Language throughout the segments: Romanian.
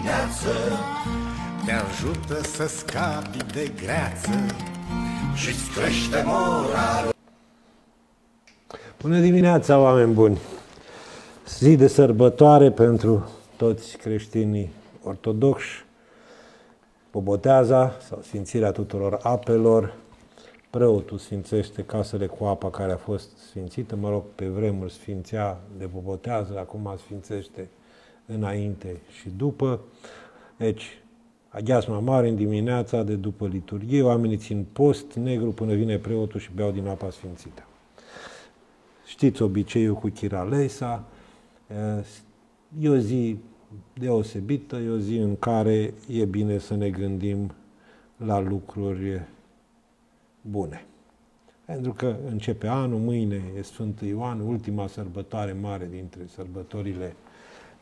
dimineață Te ajută să scapi de greață Și-ți crește moralul Bună dimineața, oameni buni! Zi de sărbătoare pentru toți creștinii ortodoxi, Boboteaza sau Sfințirea tuturor apelor, preotul sfințește casele cu apa care a fost sfințită, mă rog, pe vremuri sfințea de Bobotează, acum sfințește înainte și după. Deci, aghiasma mare în dimineața de după liturghie, oamenii țin post negru până vine preotul și beau din apa sfințită. Știți obiceiul cu Chiralesa, e o zi deosebită, e o zi în care e bine să ne gândim la lucruri bune. Pentru că începe anul, mâine e Sfântul Ioan, ultima sărbătoare mare dintre sărbătorile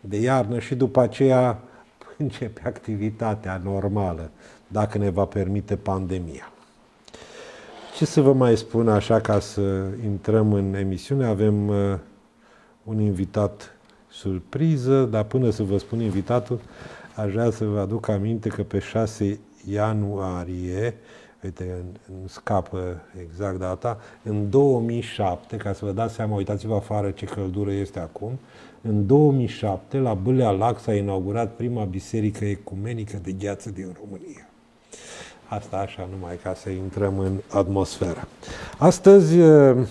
de iarnă și după aceea începe activitatea normală, dacă ne va permite pandemia. Ce să vă mai spun așa ca să intrăm în emisiune? Avem uh, un invitat surpriză, dar până să vă spun invitatul, aș vrea să vă aduc aminte că pe 6 ianuarie, uite, nu scapă exact data, în 2007, ca să vă dați seama, uitați-vă afară ce căldură este acum, în 2007, la Bâlea Lac s-a inaugurat prima biserică ecumenică de gheață din România. Asta așa numai ca să intrăm în atmosferă. Astăzi, uh,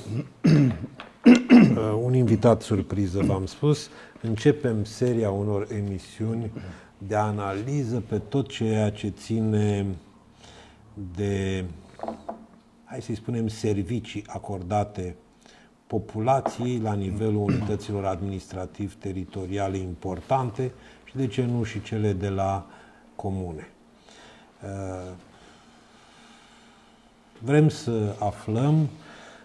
un invitat surpriză, v-am spus, începem seria unor emisiuni de analiză pe tot ceea ce ține de, hai să-i spunem, servicii acordate populației la nivelul unităților administrativ-teritoriale importante și de ce nu și cele de la comune. Uh, vrem să aflăm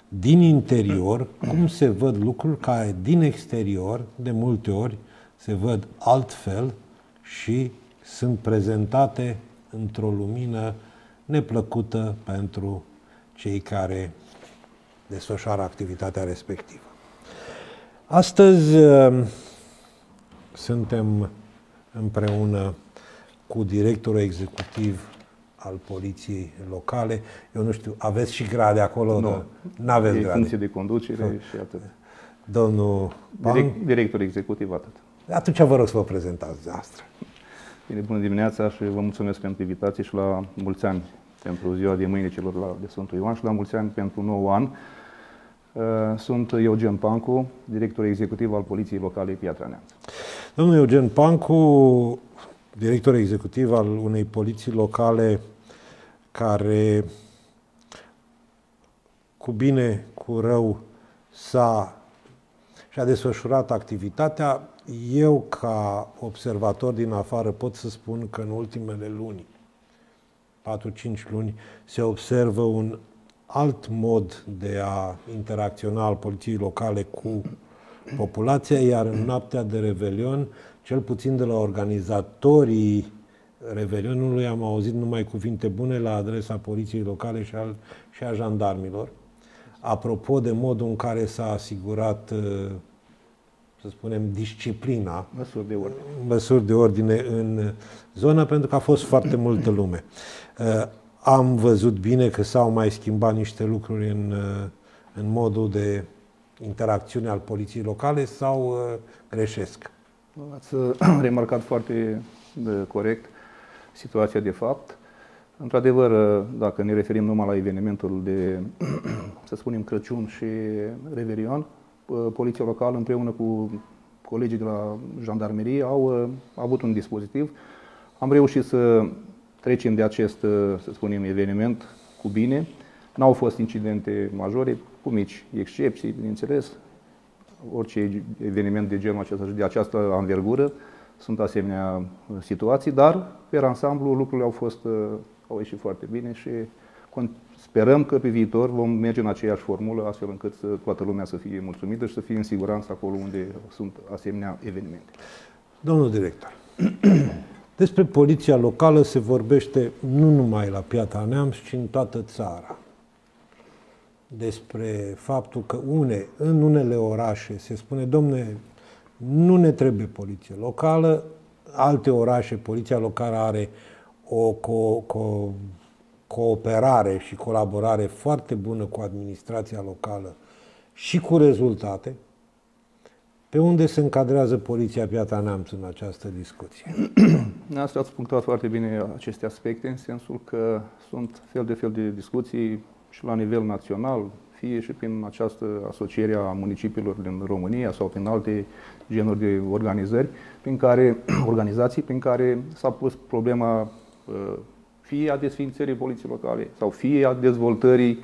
din interior cum se văd lucruri care din exterior, de multe ori, se văd altfel și sunt prezentate într-o lumină neplăcută pentru cei care desfășoară activitatea respectivă. Astăzi uh, suntem împreună cu directorul executiv al poliției locale. Eu nu știu, aveți și grade acolo? Nu, nu aveți grade. funcție de conducere no. și atât. Domnul Direct, director executiv, atât. Atunci vă rog să vă prezentați de asta. Bine, bună dimineața și vă mulțumesc pentru invitație și la mulți ani pentru ziua de mâine celor la, de Sfântul Ioan și la mulți ani pentru nou an. Uh, sunt Eugen Pancu, director executiv al Poliției Locale Piatra Neamț. Domnul Eugen Pancu, director executiv al unei poliții locale care cu bine, cu rău, s-a și-a desfășurat activitatea. Eu, ca observator din afară, pot să spun că în ultimele luni, 4-5 luni, se observă un alt mod de a interacționa al poliției locale cu populația, iar în noaptea de Revelion, cel puțin de la organizatorii Revelionului, am auzit numai cuvinte bune la adresa poliției locale și, al, și a jandarmilor. Apropo de modul în care s-a asigurat, uh, să spunem, disciplina, măsuri de ordine, măsuri de ordine în zonă, pentru că a fost foarte multă lume. Uh, am văzut bine că s-au mai schimbat niște lucruri în, uh, în modul de interacțiune al poliției locale sau greșesc? Ați remarcat foarte corect situația de fapt. Într-adevăr, dacă ne referim numai la evenimentul de, să spunem, Crăciun și Reverion, Poliția Locală împreună cu colegii de la jandarmerie au, au avut un dispozitiv. Am reușit să trecem de acest, să spunem, eveniment cu bine. N-au fost incidente majore, cu mici excepții, bineînțeles. Orice eveniment de genul acesta și de această anvergură sunt asemenea situații, dar pe ansamblu lucrurile au fost au ieșit foarte bine și sperăm că pe viitor vom merge în aceeași formulă astfel încât toată lumea să fie mulțumită și să fie în siguranță acolo unde sunt asemenea evenimente. Domnul director, despre poliția locală se vorbește nu numai la Piatra Neamț, ci în toată țara. Despre faptul că une, în unele orașe se spune, domne, nu ne trebuie poliție locală, alte orașe, poliția locală are o co- co- cooperare și colaborare foarte bună cu administrația locală și cu rezultate. Pe unde se încadrează Poliția Piatra Neamț în această discuție? Asta ați punctat foarte bine aceste aspecte, în sensul că sunt fel de fel de discuții și la nivel național, fie și prin această asociere a municipiilor din România sau prin alte genuri de organizări, prin care, organizații prin care s-a pus problema uh, fie a desfințării poliției locale sau fie a dezvoltării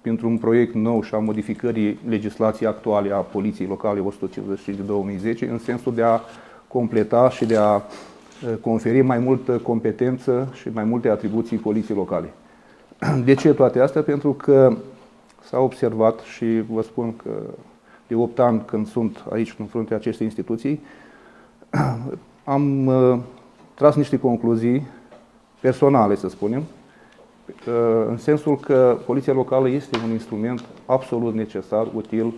printr-un proiect nou și a modificării legislației actuale a Poliției Locale 155 de 2010, în sensul de a completa și de a uh, conferi mai multă competență și mai multe atribuții Poliției Locale. De ce toate astea? Pentru că s-a observat și vă spun că de 8 ani când sunt aici în fruntea acestei instituții, am uh, tras niște concluzii personale, să spunem, uh, în sensul că poliția locală este un instrument absolut necesar, util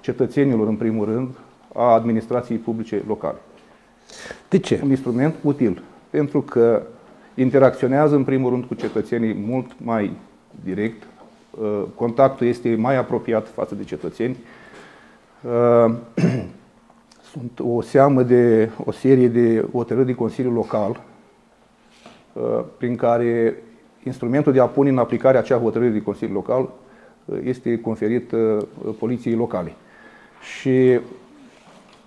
cetățenilor, în primul rând, a administrației publice locale. De ce? Un instrument util, pentru că interacționează, în primul rând, cu cetățenii mult mai direct, uh, contactul este mai apropiat față de cetățeni, uh, sunt o seamă de o serie de hotărâri de Consiliu Local Uh, prin care instrumentul de a pune în aplicare acea hotărâre de Consiliu Local uh, este conferit uh, poliției locale. Și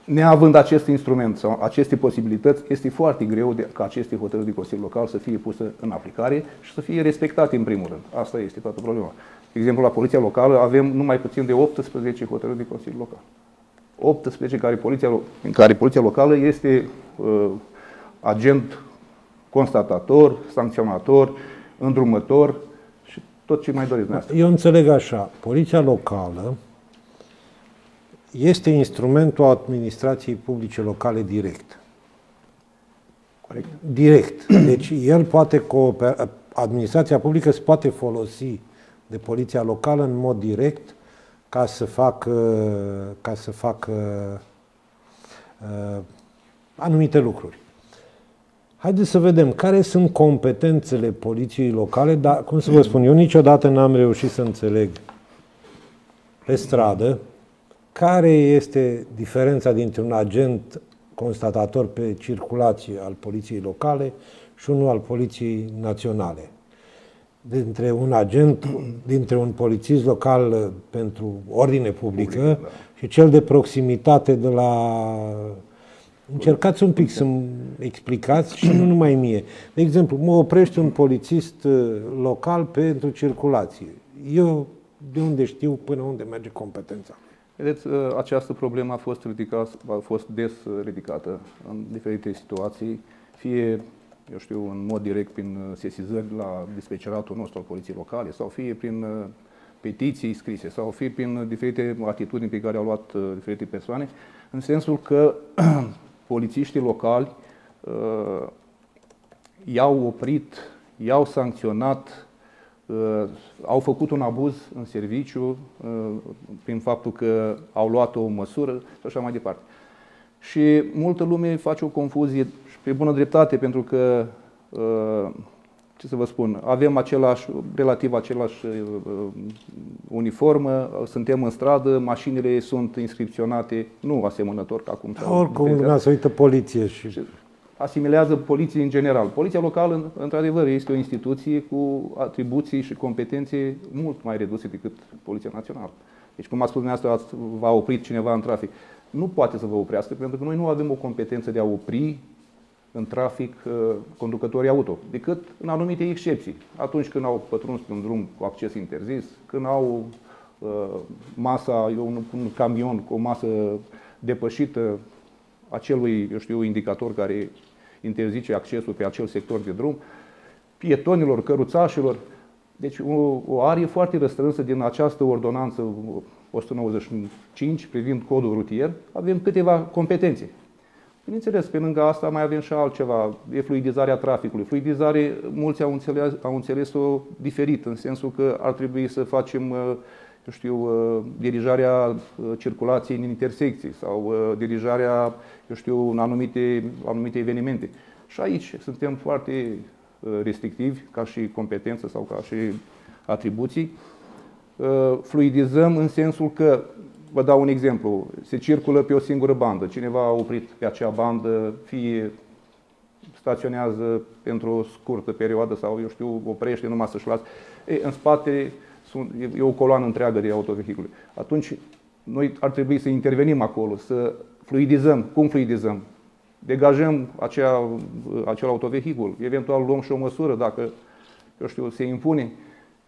neavând acest instrument sau aceste posibilități, este foarte greu de, ca aceste hotărâri de Consiliu Local să fie puse în aplicare și să fie respectate în primul rând. Asta este toată problema. De exemplu, la Poliția Locală avem numai puțin de 18 hotărâri de Consiliu Local. 18 care poliția, în care Poliția Locală este uh, agent constatator, sancționator, îndrumător și tot ce mai doriți dumneavoastră. Eu înțeleg așa, poliția locală este instrumentul administrației publice locale direct. Corect. Direct. Deci el poate coopera, administrația publică se poate folosi de poliția locală în mod direct ca să facă, ca să facă uh, anumite lucruri. Haideți să vedem care sunt competențele poliției locale, dar, cum să vă spun, eu niciodată n-am reușit să înțeleg pe stradă care este diferența dintre un agent constatator pe circulație al poliției locale și unul al poliției naționale. Dintre un agent, dintre un polițist local pentru ordine publică Public, da. și cel de proximitate de la Încercați un pic să-mi explicați și nu numai mie. De exemplu, mă oprește un polițist uh, local pentru circulație. Eu de unde știu până unde merge competența? Vedeți, uh, această problemă a fost, ridicat, a fost des ridicată în diferite situații, fie, eu știu, în mod direct prin uh, sesizări la dispeceratul nostru al poliției locale, sau fie prin petiții scrise, sau fie prin diferite atitudini pe care au luat diferite persoane, în sensul că polițiștii locali uh, i-au oprit, i-au sancționat, uh, au făcut un abuz în serviciu uh, prin faptul că au luat o măsură și așa mai departe. Și multă lume face o confuzie și pe bună dreptate pentru că uh, ce să vă spun, avem același, relativ același uh, uniformă, suntem în stradă, mașinile sunt inscripționate, nu asemănător ca acum. Oricum, lumea se uită poliție și... și asimilează poliției în general. Poliția locală, într-adevăr, este o instituție cu atribuții și competențe mult mai reduse decât Poliția Națională. Deci, cum a spus dumneavoastră, v-a oprit cineva în trafic. Nu poate să vă oprească, pentru că noi nu avem o competență de a opri în trafic uh, conducătorii auto, decât în anumite excepții. Atunci când au pătruns pe un drum cu acces interzis, când au uh, masa, un, un camion cu o masă depășită acelui, eu știu, indicator care interzice accesul pe acel sector de drum, pietonilor, căruțașilor. Deci o, o arie foarte răstrânsă din această ordonanță 195 privind codul rutier, avem câteva competențe. Bineînțeles, pe lângă asta mai avem și altceva, e fluidizarea traficului. Fluidizare, mulți au înțeles, au înțeles-o diferit, în sensul că ar trebui să facem, uh, eu știu, uh, dirijarea uh, circulației în intersecții sau uh, dirijarea, eu știu, în anumite, anumite evenimente. Și aici suntem foarte restrictivi ca și competență sau ca și atribuții. Fluidizăm în sensul că, vă dau un exemplu, se circulă pe o singură bandă. Cineva a oprit pe acea bandă, fie staționează pentru o scurtă perioadă sau, eu știu, oprește numai să-și lasă. Ei, în spate sunt, e o coloană întreagă de autovehicule. Atunci, noi ar trebui să intervenim acolo, să fluidizăm. Cum fluidizăm? Degajăm acea, acel autovehicul, eventual luăm și o măsură dacă, eu știu, se impune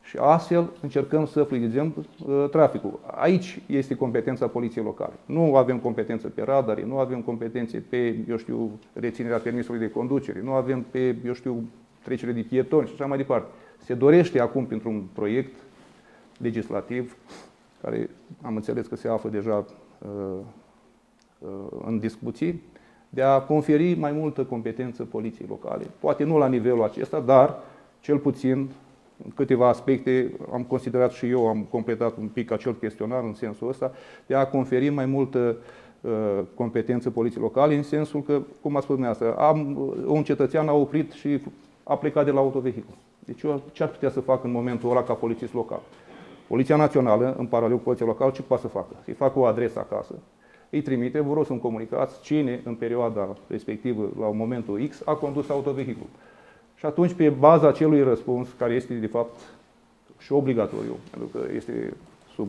și astfel încercăm să fluidizăm uh, traficul. Aici este competența poliției locale. Nu avem competență pe radare, nu avem competențe pe, eu știu, reținerea permisului de conducere, nu avem pe, eu știu, trecere de pietoni și așa mai departe. Se dorește acum, pentru un proiect legislativ, care am înțeles că se află deja uh, uh, în discuții, de a conferi mai multă competență poliției locale. Poate nu la nivelul acesta, dar cel puțin câteva aspecte am considerat și eu, am completat un pic acel chestionar în sensul ăsta, de a conferi mai multă uh, competență poliției locale, în sensul că, cum a spus dumneavoastră, am, un cetățean a oprit și a plecat de la autovehicul. Deci eu ce ar putea să fac în momentul ăla ca polițist local? Poliția Națională, în paralel cu Poliția Locală, ce poate să facă? Să-i facă o adresă acasă, îi trimite, vă rog să-mi comunicați cine în perioada respectivă, la un momentul X, a condus autovehiculul. Și atunci, pe baza acelui răspuns, care este de fapt și obligatoriu, pentru că este sub,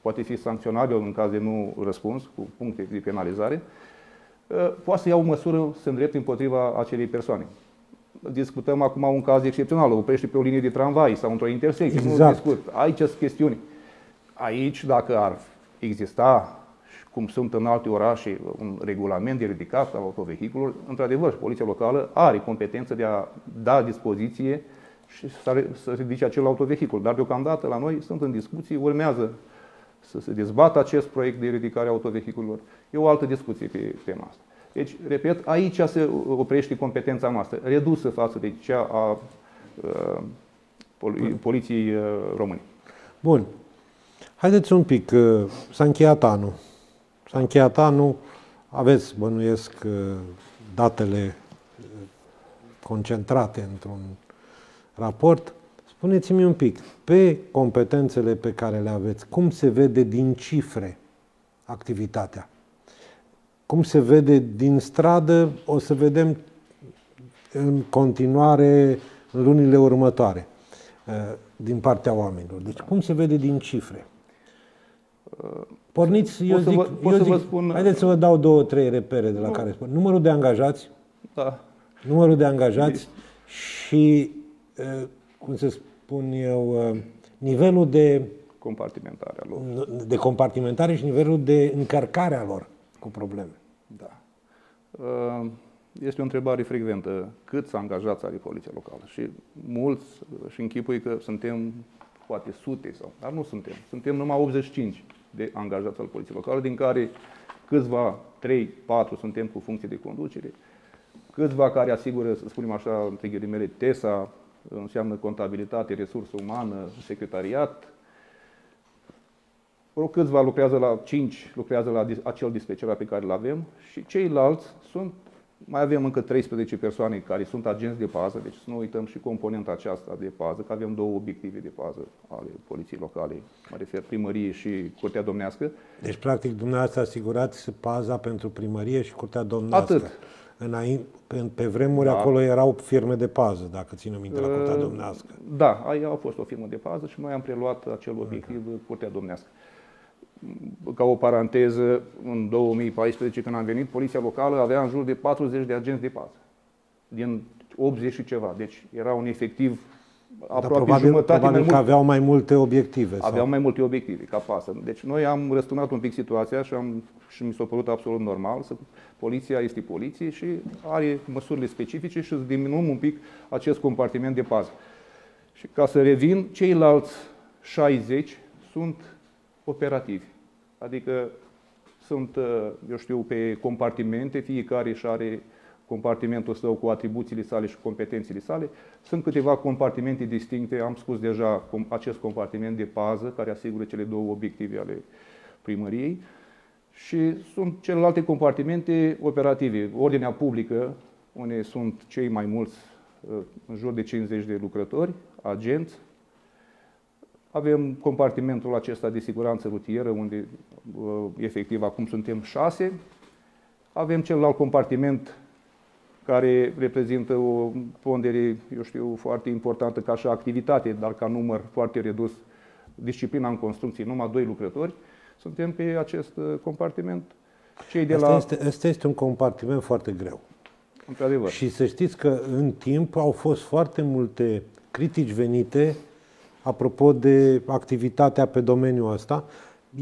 poate fi sancționabil în caz de nu răspuns, cu puncte de penalizare, poate să ia o măsură să îndrepte împotriva acelei persoane discutăm acum un caz excepțional, oprește pe o linie de tramvai sau într-o intersecție, exact. nu discut. Aici sunt chestiuni. Aici, dacă ar exista, cum sunt în alte orașe, un regulament de ridicat al autovehiculului, într-adevăr, poliția locală are competență de a da dispoziție și să ridice acel autovehicul. Dar deocamdată la noi sunt în discuții, urmează să se dezbată acest proiect de ridicare a autovehiculelor. E o altă discuție pe tema asta. Deci, repet, aici se oprește competența noastră, redusă față de cea a uh, poliției uh, române. Bun. Haideți un pic. Uh, s-a încheiat anul. S-a încheiat anul. Aveți, bănuiesc, datele concentrate într-un raport. Spuneți-mi un pic, pe competențele pe care le aveți, cum se vede din cifre activitatea? cum se vede din stradă, o să vedem în continuare în lunile următoare uh, din partea oamenilor. Deci cum se vede din cifre? Porniți, eu zic, vă, eu zic spun... haideți să vă dau două, trei repere de la nu. care spun. Numărul de angajați, da. numărul de angajați și, uh, cum să spun eu, uh, nivelul de compartimentare a lor. De compartimentare și nivelul de încărcare a lor cu probleme. Da. Uh, este o întrebare frecventă. Câți angajați are poliția locală? Și mulți și închipui că suntem poate sute, sau, dar nu suntem. Suntem numai 85 de angajați al poliției locale, din care câțiva, 3, 4 suntem cu funcție de conducere, câțiva care asigură, să spunem așa, între ghilimele, TESA, înseamnă contabilitate, resursă umană, secretariat, vreo câțiva lucrează la 5, lucrează la acel dispecerat pe care îl avem și ceilalți sunt, mai avem încă 13 persoane care sunt agenți de pază, deci să nu uităm și componenta aceasta de pază, că avem două obiective de pază ale poliției locale, mă refer primărie și Curtea Domnească. Deci, practic, dumneavoastră asigurați paza pentru primărie și Curtea Domnească. Atât. Înainte, pe, pe vremuri da. acolo erau firme de pază, dacă ținem minte la Curtea Domnească. Da, aia a fost o firmă de pază și noi am preluat acel obiectiv okay. Curtea Domnească ca o paranteză, în 2014, când am venit, poliția locală avea în jur de 40 de agenți de pază, din 80 și ceva. Deci era un efectiv aproape Dar probabil, jumătate probabil mai mult. că aveau mai multe obiective. Aveau sau? mai multe obiective, ca pasă. Deci noi am răsturnat un pic situația și, am, și mi s-a părut absolut normal să poliția este poliție și are măsurile specifice și să diminuăm un pic acest compartiment de pază. Și ca să revin, ceilalți 60 sunt operativi. Adică sunt, uh, eu știu, pe compartimente, fiecare își are compartimentul său cu atribuțiile sale și competențele sale. Sunt câteva compartimente distincte, am spus deja acest compartiment de pază care asigură cele două obiective ale primăriei și sunt celelalte compartimente operative, ordinea publică, unde sunt cei mai mulți, uh, în jur de 50 de lucrători, agenți. Avem compartimentul acesta de siguranță rutieră, unde uh, efectiv acum suntem șase. Avem celălalt compartiment care reprezintă o pondere, eu știu, foarte importantă ca și activitate, dar ca număr foarte redus, disciplina în construcții, numai doi lucrători. Suntem pe acest uh, compartiment. Cei de asta, la... este, asta este un compartiment foarte greu. Într-adevăr. Și să știți că în timp au fost foarte multe critici venite apropo de activitatea pe domeniul ăsta.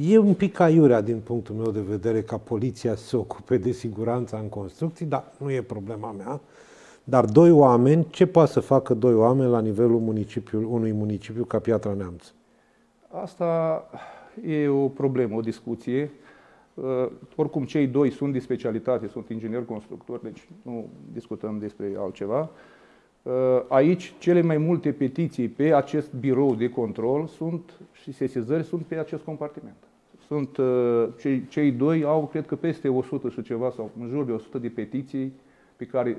E un pic aiurea din punctul meu de vedere ca poliția să se ocupe de siguranța în construcții, dar nu e problema mea. Dar doi oameni, ce poate să facă doi oameni la nivelul municipiul, unui municipiu ca Piatra Neamț? Asta e o problemă, o discuție. Uh, oricum, cei doi sunt de specialitate, sunt ingineri constructori, deci nu discutăm despre altceva. Uh, aici, cele mai multe petiții pe acest birou de control sunt și sesizări sunt pe acest compartiment. Sunt, uh, cei, cei doi au, cred că, peste 100 și ceva sau în jur de 100 de petiții pe care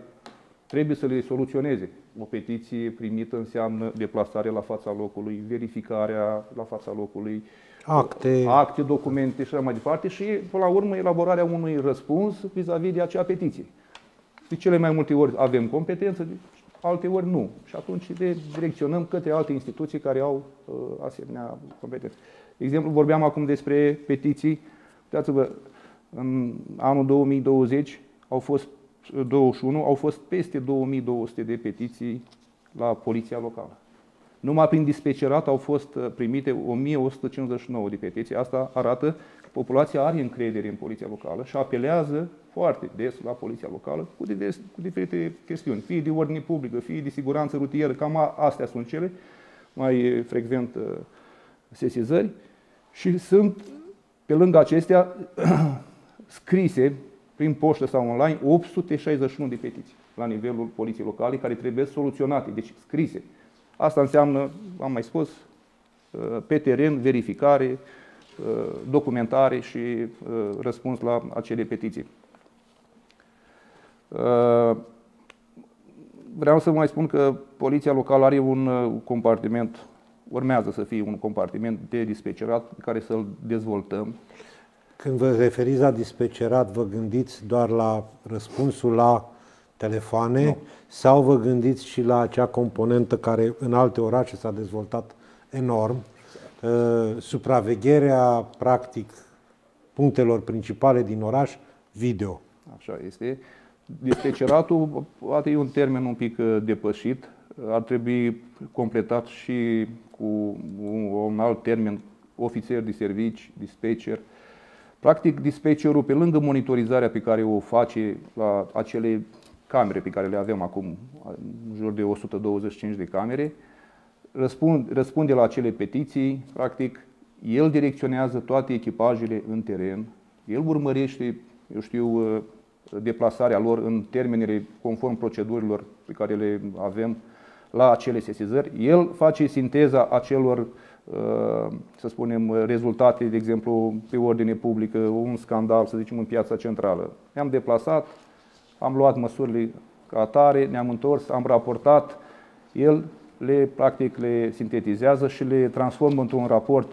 trebuie să le soluționeze. O petiție primită înseamnă deplasare la fața locului, verificarea la fața locului, acte, acte documente și așa mai departe și, până la urmă, elaborarea unui răspuns vis-a-vis -vis de acea petiție. De cele mai multe ori avem competență, de alte ori nu. Și atunci le direcționăm către alte instituții care au uh, asemenea competențe. De exemplu, vorbeam acum despre petiții. Uitați-vă, în anul 2020 au fost 21 au fost peste 2200 de petiții la poliția locală. Numai prin dispecerat au fost uh, primite 1159 de petiții. Asta arată că populația are încredere în poliția locală și apelează foarte des la poliția locală cu, divers, cu diferite chestiuni, fie de ordine publică, fie de siguranță rutieră, cam astea sunt cele mai frecvent uh, sesizări și sunt, pe lângă acestea, scrise prin poștă sau online 861 de petiții la nivelul poliției locale care trebuie soluționate, deci scrise. Asta înseamnă, am mai spus, uh, pe teren, verificare, uh, documentare și uh, răspuns la acele petiții. Vreau să mai spun că poliția locală are un compartiment, urmează să fie un compartiment de dispecerat pe care să-l dezvoltăm. Când vă referiți la dispecerat, vă gândiți doar la răspunsul la telefoane nu. sau vă gândiți și la acea componentă care în alte orașe s-a dezvoltat enorm, uh, supravegherea, practic, punctelor principale din oraș, video. Așa este. Dispeceratul poate e un termen un pic uh, depășit, ar trebui completat și cu un alt termen, ofițer de servici, dispatcher, Practic, dispatcherul, pe lângă monitorizarea pe care o face la acele camere pe care le avem acum, în jur de 125 de camere, răspund, răspunde la acele petiții, practic, el direcționează toate echipajele în teren, el urmărește, eu știu, deplasarea lor în termenele conform procedurilor pe care le avem la acele sesizări. El face sinteza acelor Uh, să spunem, rezultate, de exemplu, pe ordine publică, un scandal, să zicem, în piața centrală. Ne-am deplasat, am luat măsurile ca atare, ne-am întors, am raportat, el le, practic, le sintetizează și le transformă într-un raport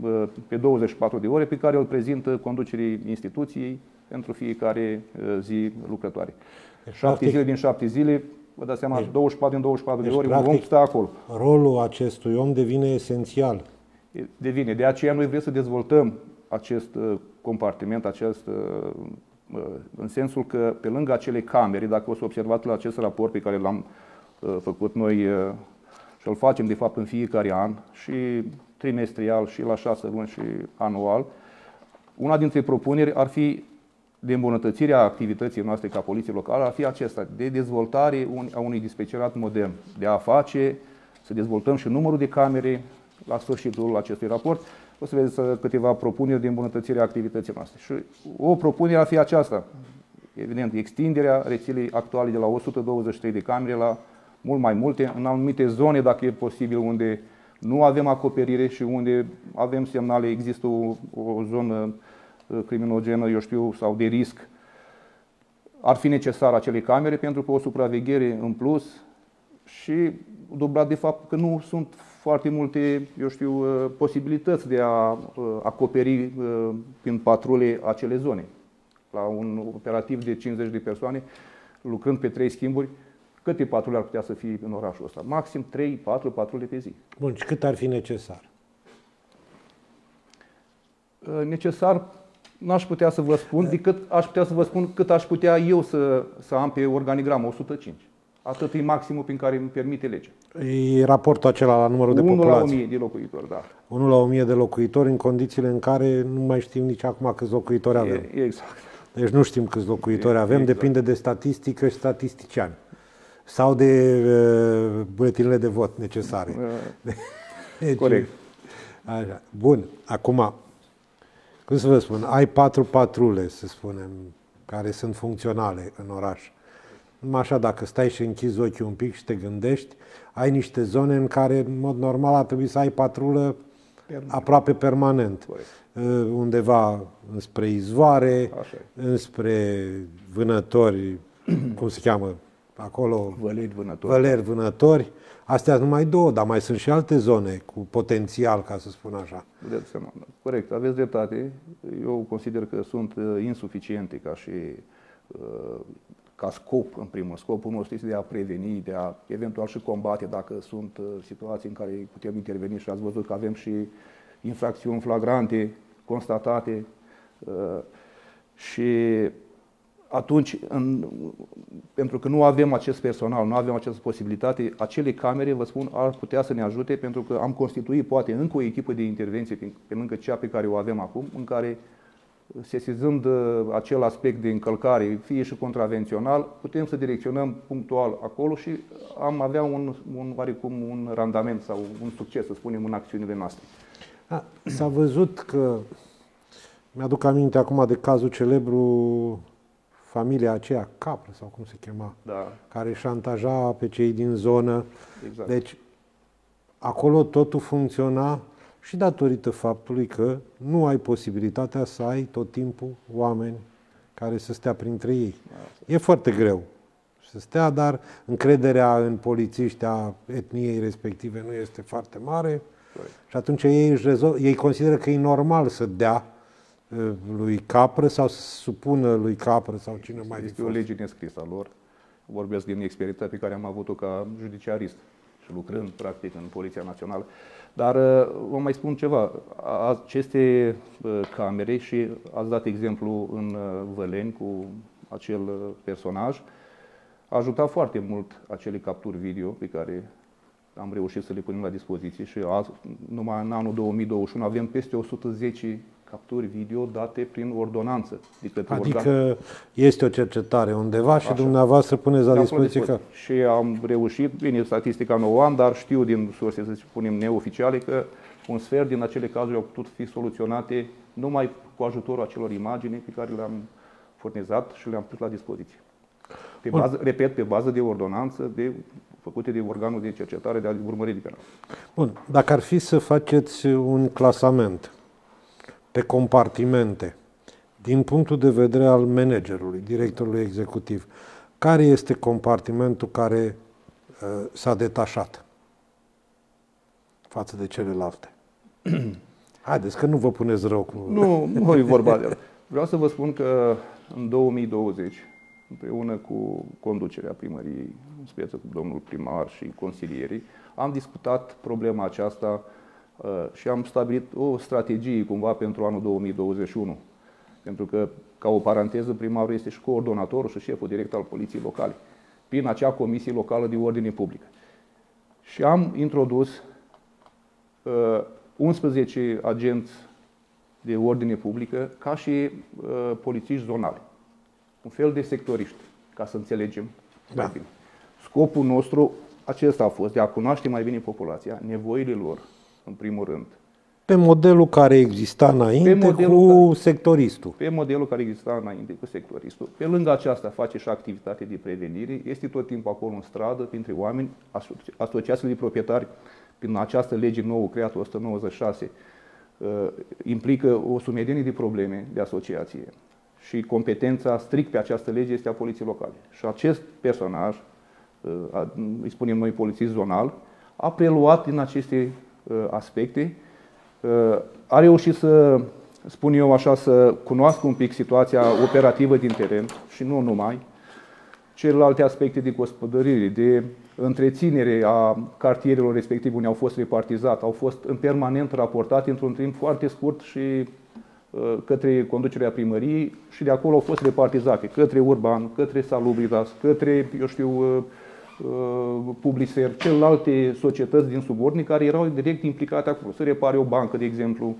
uh, pe 24 de ore pe care îl prezintă conducerii instituției pentru fiecare uh, zi lucrătoare. Șapte zile din șapte zile Vă dați seama, deci, 24 din 24 deci, de ori practic, un om stă acolo. Rolul acestui om devine esențial. Devine. De aceea noi vrem să dezvoltăm acest uh, compartiment, acest, uh, uh, în sensul că pe lângă acele camere, dacă o să observați la acest raport pe care l-am făcut noi și îl facem de fapt în fiecare an și trimestrial și la șase luni și anual, una dintre propuneri ar fi de îmbunătățire a activității noastre ca poliție locală ar fi acesta, de dezvoltare a unui dispecerat modern, de a face, să dezvoltăm și numărul de camere la sfârșitul acestui raport. O să vedeți câteva propuneri de îmbunătățire a activității noastre. Și o propunere ar fi aceasta. Evident, extinderea rețelei actuale de la 123 de camere la mult mai multe, în anumite zone, dacă e posibil, unde nu avem acoperire și unde avem semnale, există o, o zonă uh, criminogenă, eu știu, sau de risc, ar fi necesar acele camere pentru că o supraveghere în plus și dublat de fapt că nu sunt foarte multe, eu știu, uh, posibilități de a uh, acoperi prin patrule acele zone. La un operativ de 50 de persoane, lucrând pe trei schimburi, Câte patrule ar putea să fie în orașul ăsta? Maxim 3-4 patrule pe zi. Bun, și cât ar fi necesar? Uh, necesar n-aș putea să vă spun, da. decât aș putea să vă spun cât aș putea eu să, să am pe organigram, 105. Atât e maximul prin care îmi permite legea. E raportul acela la numărul de populație. 1 la 1000 de locuitori, da. 1 la 1000 de locuitori în condițiile în care nu mai știm nici acum câți locuitori avem. E, exact. Deci nu știm câți locuitori e, avem, exact. depinde de statistică și statisticiani sau de uh, buletinele de vot necesare. Deci, Corect. Așa. Bun, acum, cum să vă spun, ai patru patrule, să spunem, care sunt funcționale în oraș. Numai așa, dacă stai și închizi ochii un pic și te gândești, ai niște zone în care, în mod normal, ar trebui să ai patrulă permanent. aproape permanent. Corect. Uh, undeva înspre izvoare, Așa. înspre vânători, cum se cheamă, acolo văleri vânători. văleri vânători. Astea sunt numai două, dar mai sunt și alte zone cu potențial, ca să spun așa. Vedeți seama. Corect, aveți dreptate. Eu consider că sunt uh, insuficiente ca și uh, ca scop, în primul scopul nostru este de a preveni, de a eventual și combate dacă sunt uh, situații în care putem interveni și ați văzut că avem și infracțiuni flagrante constatate și atunci, în, pentru că nu avem acest personal, nu avem această posibilitate, acele camere, vă spun, ar putea să ne ajute pentru că am constituit poate încă o echipă de intervenție pe, pe lângă cea pe care o avem acum, în care sesizând uh, acel aspect de încălcare, fie și contravențional, putem să direcționăm punctual acolo și am avea un, un oarecum un randament sau un succes, să spunem, în acțiunile noastre. Da, s-a văzut că, mi-aduc aminte acum de cazul celebru familia aceea, Capră sau cum se chema, da. care șantaja pe cei din zonă. Exact. Deci, acolo totul funcționa și datorită faptului că nu ai posibilitatea să ai tot timpul oameni care să stea printre ei. Da. E foarte greu să stea, dar încrederea în polițiști a etniei respective nu este foarte mare. Corect. Și atunci ei, își rezol- ei consideră că e normal să dea lui Capră sau să supună lui Capră sau cine mai Este o lege nescrisă a lor. Vorbesc din experiența pe care am avut-o ca judiciarist și lucrând practic în Poliția Națională. Dar uh, vă mai spun ceva. Aceste uh, camere și ați dat exemplu în uh, Văleni cu acel personaj, a ajutat foarte mult acele capturi video pe care am reușit să le punem la dispoziție și azi, numai în anul 2021 avem peste 110 capturi video date prin ordonanță. De către adică organ. este o cercetare undeva și Așa. dumneavoastră puneți la dispoziție că... Și am reușit, bine, statistica nu o am, dar știu din surse, să spunem, neoficiale, că un sfert din acele cazuri au putut fi soluționate numai cu ajutorul acelor imagini pe care le-am furnizat și le-am pus la dispoziție. Pe bază, repet, pe bază de ordonanță de, făcute de organul de cercetare de urmărire penală. Bun. Dacă ar fi să faceți un clasament pe compartimente, din punctul de vedere al managerului, directorului executiv, care este compartimentul care uh, s-a detașat față de celelalte? Haideți că nu vă puneți rău cu... Nu, nu e vorba de Vreau să vă spun că în 2020, împreună cu conducerea primăriei, în speță cu domnul primar și consilierii, am discutat problema aceasta Uh, și am stabilit o strategie cumva pentru anul 2021. Pentru că, ca o paranteză, primarul este și coordonatorul și șeful direct al poliției locale, prin acea comisie locală de ordine publică. Și am introdus uh, 11 agenți de ordine publică ca și uh, polițiști zonale. Un fel de sectoriști, ca să înțelegem da. bine. Scopul nostru acesta a fost de a cunoaște mai bine populația, nevoile lor, în primul rând, Pe modelul care exista înainte cu care, sectoristul. Pe modelul care exista înainte cu sectoristul. Pe lângă aceasta face și activitate de prevenire. Este tot timpul acolo în stradă, printre oameni, asociațiile de proprietari, prin această lege nouă creată 196, uh, implică o sumedenie de probleme de asociație. Și competența strict pe această lege este a poliției locale. Și acest personaj, uh, îi spunem noi polițist zonal, a preluat din aceste uh, aspecte. Uh, a reușit să, spun eu așa, să cunoască un pic situația operativă din teren și nu numai, celelalte aspecte de gospodărire, de întreținere a cartierelor respectiv unde au fost repartizate, au fost în permanent raportate într-un timp foarte scurt și uh, către conducerea primăriei și de acolo au fost repartizate către Urban, către Salubritas, către, eu știu, uh, Uh, Publiser, celelalte societăți din subordine care erau direct implicate acolo. Să repare o bancă, de exemplu,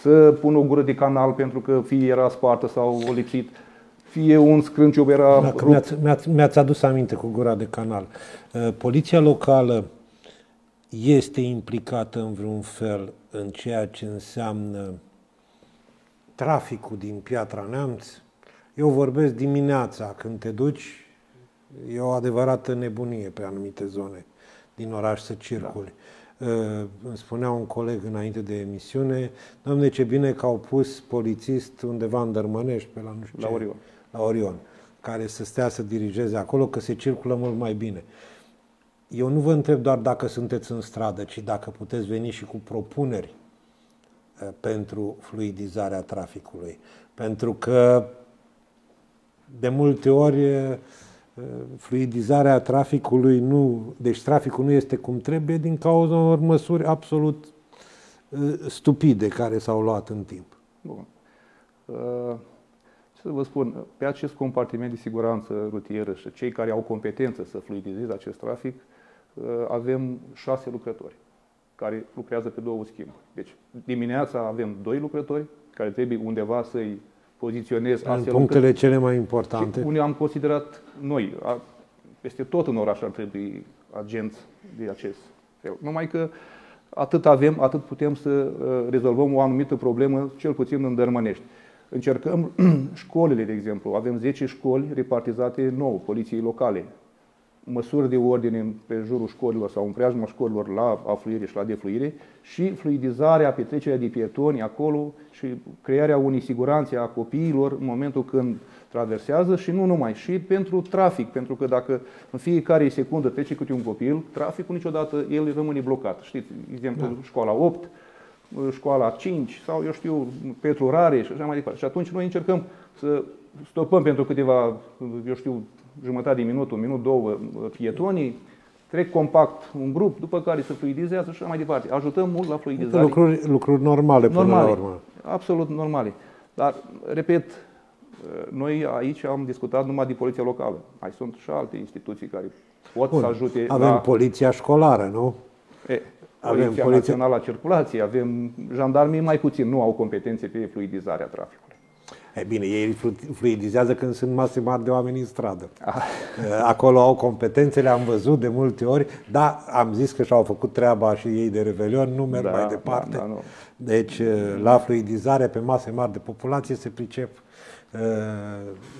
să pună o gură de canal pentru că fie era spartă sau o lipsit, fie un scrânciu era... Dacă mi-ați, mi-ați, mi-ați adus aminte cu gura de canal. Uh, poliția locală este implicată în vreun fel în ceea ce înseamnă traficul din Piatra Neamț? Eu vorbesc dimineața când te duci E o adevărată nebunie pe anumite zone din oraș să circuli. Da. Uh, îmi spunea un coleg înainte de emisiune, domne, ce bine că au pus polițist undeva în Dărmănești, pe la nu știu la ce, Orion. la Orion, care să stea să dirigeze acolo, că se circulă mult mai bine. Eu nu vă întreb doar dacă sunteți în stradă, ci dacă puteți veni și cu propuneri uh, pentru fluidizarea traficului. Pentru că de multe ori fluidizarea traficului nu, deci traficul nu este cum trebuie din cauza unor măsuri absolut uh, stupide care s-au luat în timp. Bun. Uh, ce să vă spun, pe acest compartiment de siguranță rutieră și cei care au competență să fluidizeze acest trafic, uh, avem șase lucrători care lucrează pe două schimburi. Deci dimineața avem doi lucrători care trebuie undeva să-i poziționez în punctele încât, cele mai importante. Unde am considerat noi, a, peste tot în oraș ar trebui agenți de acest fel. Numai că atât avem, atât putem să uh, rezolvăm o anumită problemă, cel puțin în Dărmănești. Încercăm școlile, de exemplu. Avem 10 școli repartizate nou, poliției locale măsuri de ordine pe jurul școlilor sau în preajma școlilor la afluire și la defluire și fluidizarea, petrecerea de pietoni acolo și crearea unei siguranțe a copiilor în momentul când traversează și nu numai, și pentru trafic, pentru că dacă în fiecare secundă trece câte un copil, traficul niciodată el rămâne blocat. Știți, exemplu, da. școala 8, școala 5 sau, eu știu, Petru Rare și așa mai departe. Și atunci noi încercăm să stopăm pentru câteva, eu știu, jumătate de minut, un minut, două, pietonii, trec compact un grup, după care se fluidizează și așa mai departe. Ajutăm mult la fluidizare. Lucruri, lucruri normale până normale, la urmă. Absolut normale. Dar, repet, noi aici am discutat numai de poliția locală. Mai sunt și alte instituții care pot Bun. să ajute Avem la... poliția școlară, nu? E, avem Poliția poliția... Națională a Circulației, avem jandarmii mai puțin, nu au competențe pe fluidizarea traficului. E bine, ei fluidizează când sunt mase mari de oameni în stradă. Ah. Acolo au competențele, am văzut de multe ori, da, am zis că și-au făcut treaba și ei de revelion, nu merg da, mai departe. Da, da, nu. Deci, la fluidizare pe mase mari de populație se pricep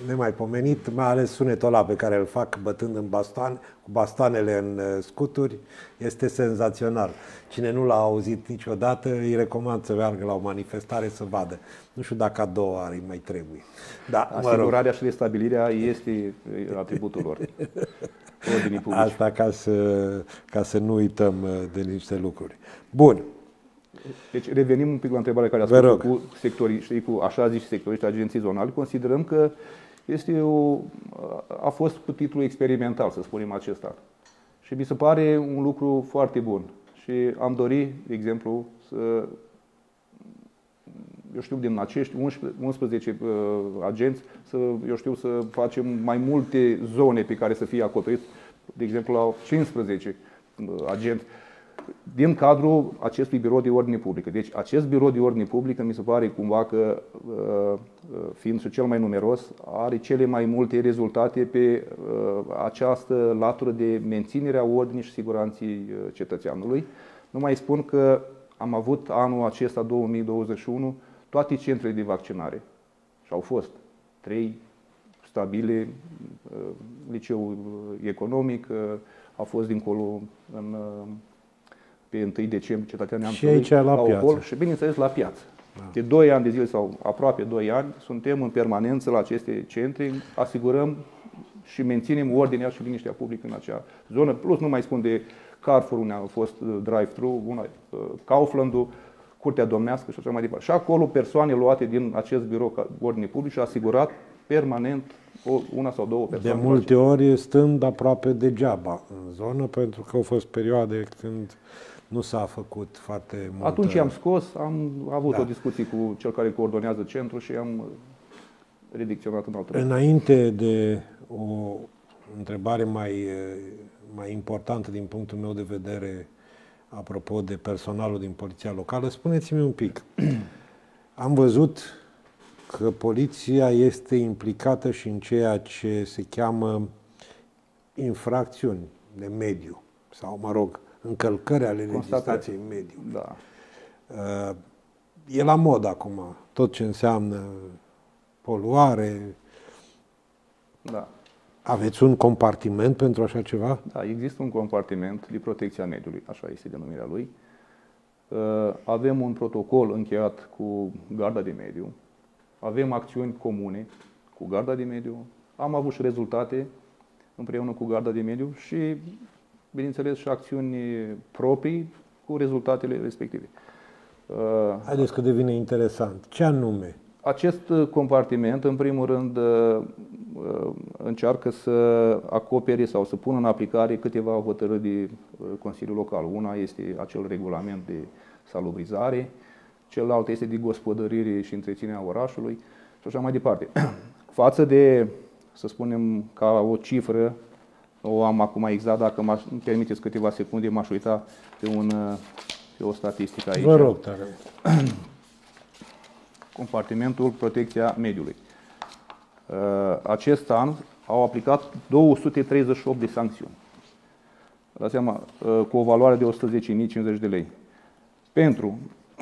nemaipomenit, mai ales sunetul ăla pe care îl fac bătând în bastan, cu bastanele în scuturi, este senzațional. Cine nu l-a auzit niciodată, îi recomand să meargă la o manifestare să vadă. Nu știu dacă a doua oară mai trebuie. Da, Asigurarea mă rog. și restabilirea este atributul lor. Asta ca să, ca să nu uităm de niște lucruri. Bun. Deci revenim un pic la întrebarea care a spus cu sectorii, știi, cu așa zis sectoriști agenții zonale. Considerăm că este o, a fost cu titlu experimental, să spunem acesta. Și mi se pare un lucru foarte bun. Și am dorit, de exemplu, să eu știu, din acești 11, 11 uh, agenți, să, eu știu, să facem mai multe zone pe care să fie acoperit, de exemplu, la 15 uh, agenți din cadrul acestui birou de ordine publică. Deci acest birou de ordine publică mi se pare cumva că, uh, uh, fiind și cel mai numeros, are cele mai multe rezultate pe uh, această latură de menținere a ordinii și siguranței cetățeanului. Nu mai spun că am avut anul acesta 2021 toate centrele de vaccinare. Și au fost trei stabile, uh, liceul economic, uh, a fost dincolo în, uh, pe 1 decembrie cetatea Neamțului. Și aici la, la piață. Opol, și bineînțeles la piață. Da. De 2 ani de zile sau aproape 2 ani suntem în permanență la aceste centre, asigurăm și menținem ordinea și liniștea publică în acea zonă. Plus nu mai spun de Carrefour, unde a fost drive-thru, una, Kaufland-ul, Curtea Domnească și așa mai departe. Și acolo persoane luate din acest birou ca ordine publică și asigurat permanent o, una sau două persoane. De multe ori stând aproape degeaba în zonă, pentru că au fost perioade când nu s-a făcut foarte mult. Atunci am scos, am avut da. o discuție cu cel care coordonează centrul și am redicționat în altă Înainte de o întrebare mai, mai importantă din punctul meu de vedere, apropo de personalul din Poliția Locală, spuneți-mi un pic. Am văzut că poliția este implicată și în ceea ce se cheamă infracțiuni de mediu sau, mă rog, încălcări ale legislației în mediu. Da. Uh, e la mod acum tot ce înseamnă poluare. Da. Aveți un compartiment pentru așa ceva? Da, există un compartiment de protecție a mediului, așa este denumirea lui. Uh, avem un protocol încheiat cu Garda de Mediu, avem acțiuni comune cu Garda de Mediu, am avut și rezultate împreună cu Garda de Mediu și, bineînțeles, și acțiuni proprii cu rezultatele respective. Uh, Haideți că devine interesant. Ce anume? Acest compartiment, în primul rând, uh, încearcă să acopere sau să pună în aplicare câteva hotărâri de uh, Consiliul Local. Una este acel regulament de salubrizare, celălalt este de gospodărire și întreținerea orașului și așa mai departe. Față de, să spunem, ca o cifră, o am acum exact, dacă mă permiteți câteva secunde, m-aș uita pe, un, pe o statistică aici. Vă rog, tare. Compartimentul protecția mediului. Uh, acest an au aplicat 238 de sancțiuni. Dați seama, uh, cu o valoare de 110.050 de lei. Pentru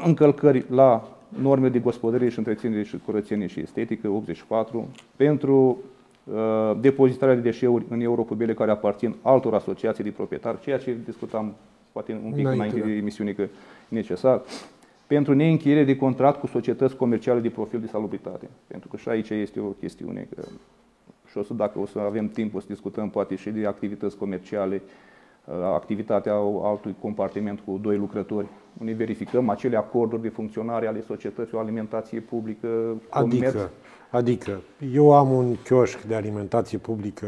încălcări la norme de gospodărie și întreținere și curățenie și estetică, 84, pentru uh, depozitarea de deșeuri în europubele care aparțin altor asociații de proprietari, ceea ce discutam poate un pic înainte, înainte de emisiune că e necesar, pentru neîncheiere de contract cu societăți comerciale de profil de salubritate. Pentru că și aici este o chestiune că și o să, dacă o să avem timp, o să discutăm poate și de activități comerciale, uh, activitatea altui compartiment cu doi lucrători unde verificăm acele acorduri de funcționare ale societății, o alimentație publică, comerț. Adică, adică eu am un chioșc de alimentație publică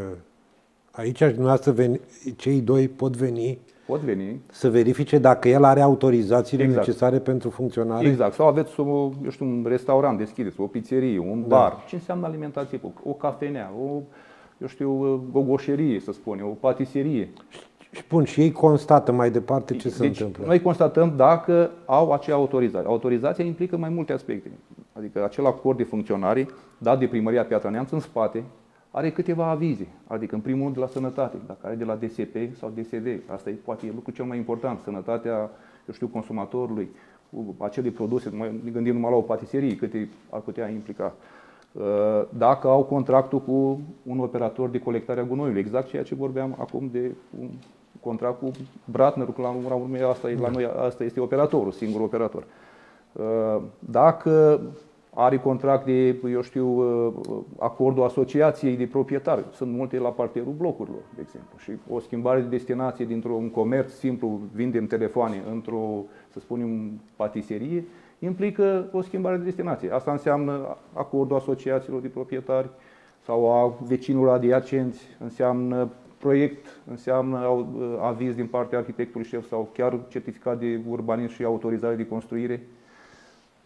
aici și dumneavoastră veni, cei doi pot veni pot veni. Să verifice dacă el are autorizațiile exact. necesare pentru funcționare? Exact. Sau aveți o, eu știu, un restaurant deschis, o pizzerie, un da. bar. Ce înseamnă alimentație publică? O cafenea, o, eu știu, o goșerie, să spunem, o patiserie. Și pun, și ei constată mai departe ce deci, se întâmplă. Noi constatăm dacă au acea autorizare. Autorizația implică mai multe aspecte. Adică acel acord de funcționare dat de Primăria Piatra Neamț în spate are câteva avize. Adică, în primul rând, de la sănătate. Dacă are de la DSP sau DSD. Asta e poate e lucru cel mai important. Sănătatea, eu știu, consumatorului, cu acele produse, ne gândim numai la o patiserie, câte ar putea implica. Uh, dacă au contractul cu un operator de colectare a gunoiului, exact ceea ce vorbeam acum de un contract cu Bratner, că la urmă asta, la noi, asta este operatorul, singur operator. Uh, dacă are contract de, eu știu, uh, acordul asociației de proprietari. Sunt multe la parterul blocurilor, de exemplu. Și o schimbare de destinație dintr-un comerț simplu, vindem telefoane, într-o, să spunem, patiserie, implică o schimbare de destinație. Asta înseamnă acordul asociațiilor de proprietari sau a vecinilor adiacenți, înseamnă proiect, înseamnă uh, aviz din partea arhitectului șef sau chiar certificat de urbanism și autorizare de construire